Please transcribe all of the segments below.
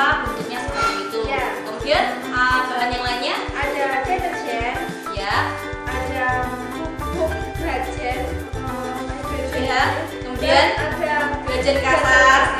ya bentuknya seperti itu. Ya. Kemudian ah, bahan yang lainnya? Ada deterjen, Ya. ada grajen, eh, Ya. Kemudian dan ada grajen kasar.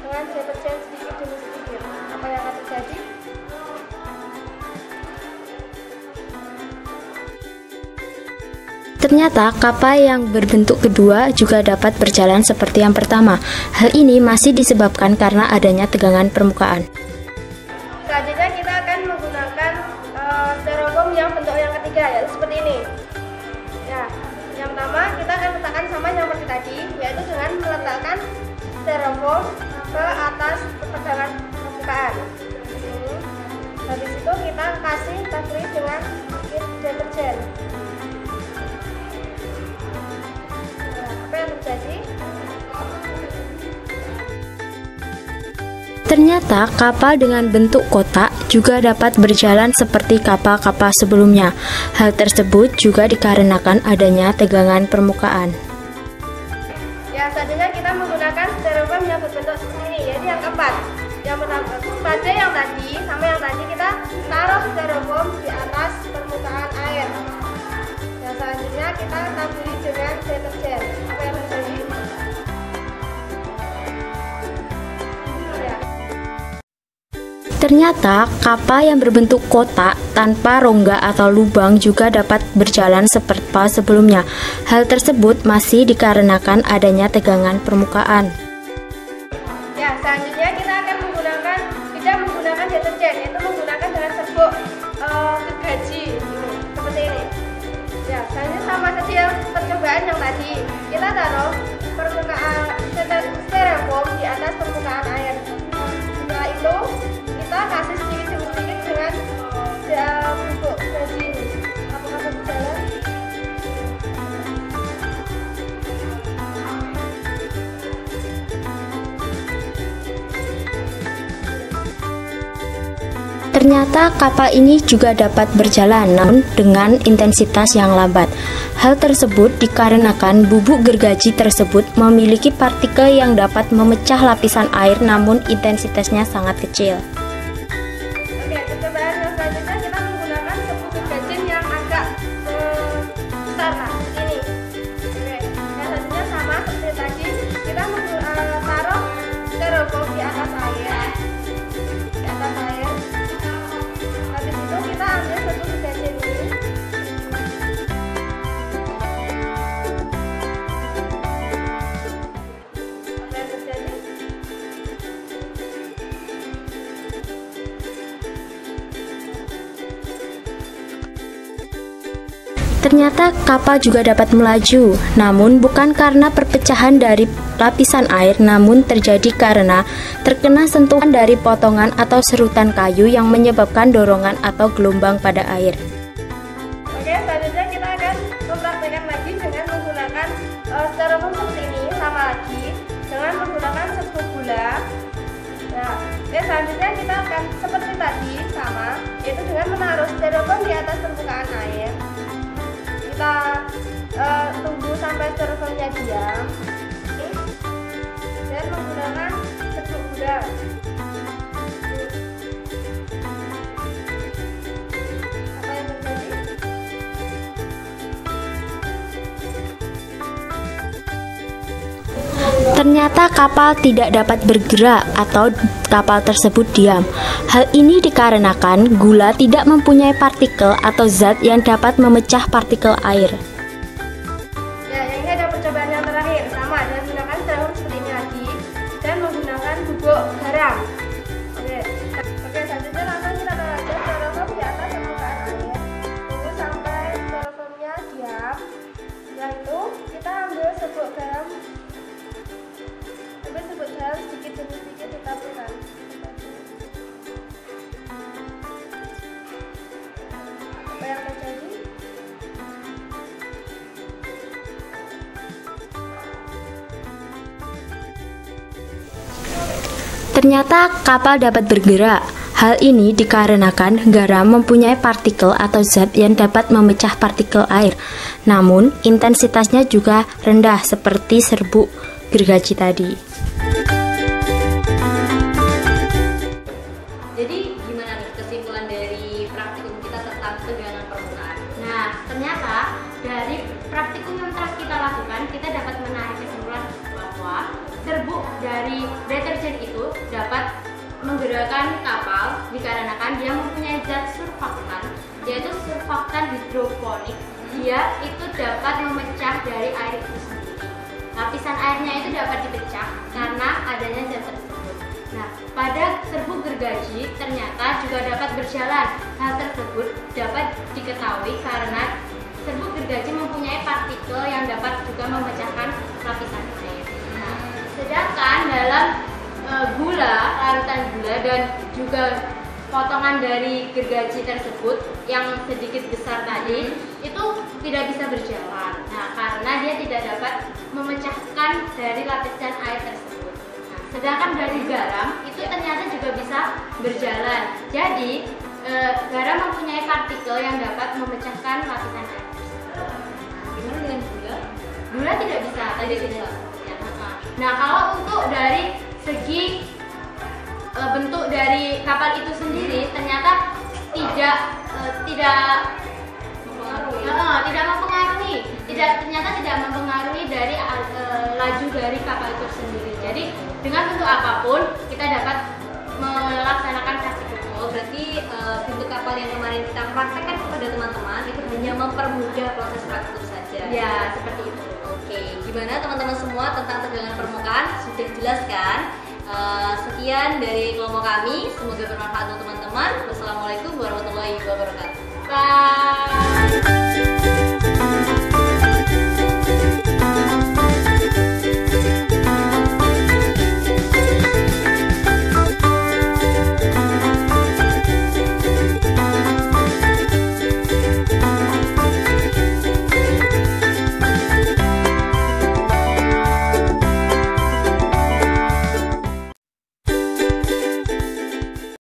dengan deterjen sedikit demi sedikit. Apa yang akan terjadi? Ternyata kapal yang berbentuk kedua juga dapat berjalan seperti yang pertama. Hal ini masih disebabkan karena adanya tegangan permukaan. Selanjutnya kita akan menggunakan eh, styrofoam yang bentuk yang ketiga yaitu seperti Ternyata kapal dengan bentuk kotak juga dapat berjalan seperti kapal-kapal sebelumnya. Hal tersebut juga dikarenakan adanya tegangan permukaan. Ya, selanjutnya kita menggunakan styrofoam yang berbentuk seperti ini, yaitu yang keempat. Yang pertama, pada yang tadi sama yang tadi kita taruh styrofoam di atas permukaan air. Yang selanjutnya kita taburi dengan deterjen. Ternyata kapal yang berbentuk kotak tanpa rongga atau lubang juga dapat berjalan seperti sebelumnya. Hal tersebut masih dikarenakan adanya tegangan permukaan. Ya, selanjutnya kita akan menggunakan tidak menggunakan deterjen, yaitu menggunakan dengan serbuk eh, gergaji seperti ini. Ya, selanjutnya sama yang percobaan yang tadi. Kita taruh Ternyata kapal ini juga dapat berjalan namun dengan intensitas yang lambat. Hal tersebut dikarenakan bubuk gergaji tersebut memiliki partikel yang dapat memecah lapisan air namun intensitasnya sangat kecil. Ternyata kapal juga dapat melaju, namun bukan karena perpecahan dari lapisan air, namun terjadi karena terkena sentuhan dari potongan atau serutan kayu yang menyebabkan dorongan atau gelombang pada air. Ternyata kapal tidak dapat bergerak atau kapal tersebut diam. Hal ini dikarenakan gula tidak mempunyai partikel atau zat yang dapat memecah partikel air. Bubuk garam. Ternyata kapal dapat bergerak. Hal ini dikarenakan garam mempunyai partikel atau zat yang dapat memecah partikel air. Namun, intensitasnya juga rendah seperti serbuk gergaji tadi. Jadi gimana nih kesimpulan dari praktikum kita tentang tegangan permukaan? Nah, ternyata dari praktikum yang telah kita lakukan, kita dapat menarik kesimpulan bahwa serbuk dari deterjen itu dapat menggerakkan kapal dikarenakan dia mempunyai zat surfaktan, yaitu surfaktan hidroponik. Dia itu dapat memecah dari air itu sendiri. Lapisan airnya itu dapat dipecah karena adanya zat tersebut. Nah, pada serbuk gergaji ternyata juga dapat berjalan. Hal tersebut dapat diketahui karena serbuk gergaji mempunyai partikel yang dapat juga memecahkan lapisan sedangkan dalam e, gula, larutan gula dan juga potongan dari gergaji tersebut yang sedikit besar tadi itu tidak bisa berjalan. Nah, karena dia tidak dapat memecahkan dari lapisan air tersebut. Nah, sedangkan dari garam itu ternyata juga bisa berjalan. Jadi e, garam mempunyai partikel yang dapat memecahkan lapisan air tersebut. Gimana dengan gula? Gula tidak bisa, tadi Tidak Nah, kalau untuk dari segi e, bentuk dari kapal itu sendiri ternyata tidak e, tidak Mempengaruhi. Tidak mempengaruhi, tidak ternyata tidak mempengaruhi dari e, laju dari kapal itu sendiri. Jadi dengan bentuk apa pun kita dapat melaksanakan praktik Oh, berarti eh, bentuk kapal yang kemarin kita praktekkan kepada teman-teman itu hanya mempermudah proses praktikum saja. Ya, seperti itu. Gimana teman-teman semua tentang tegangan permukaan sudah jelas kan? Eh, sekian dari kelompok kami, semoga bermanfaat untuk teman-teman. Wassalamualaikum warahmatullahi wabarakatuh. Bye.